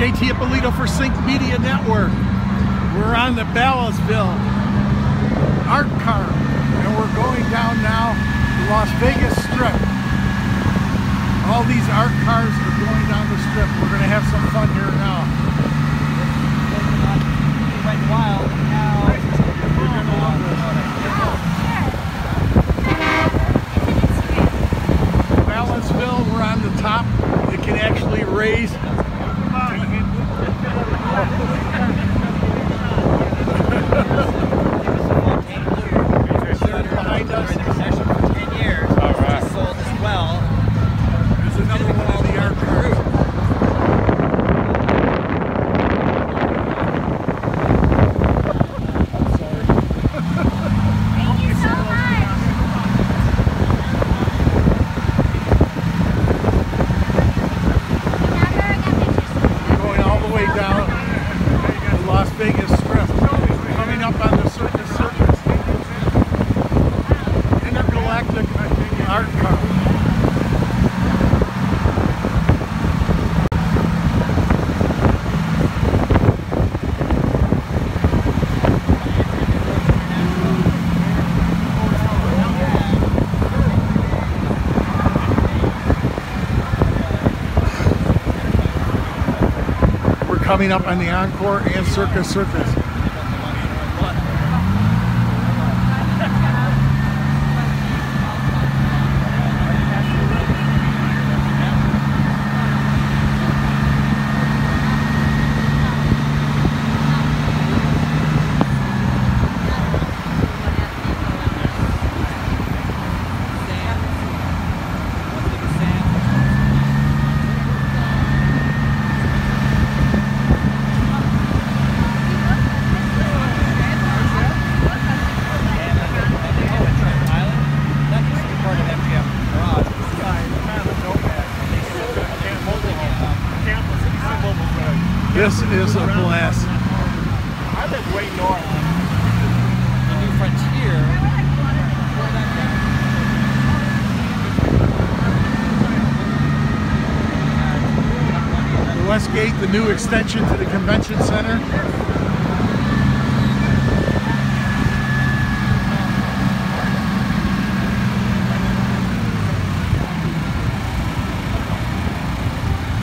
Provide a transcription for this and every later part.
JT Ippolito for Sync Media Network. We're on the Balanceville Art Car, and we're going down now the Las Vegas Strip. All these art cars are going down the strip. We're going to have some fun here now. Way down the Las Vegas Strip, coming up on the Circus Circus. Intergalactic art car. We're coming up on the Encore and Circus Circus. This is a blast. I live way north. The new frontier. The Westgate, the new extension to the convention center.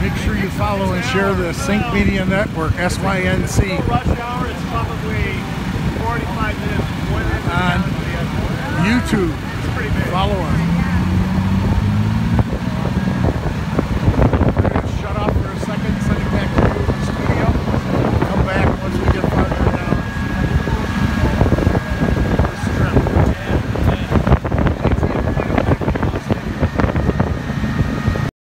Make sure you follow and share the Sync Media Network, SYNC, Rush hour is probably 45 minutes. One end of on town to the other. YouTube.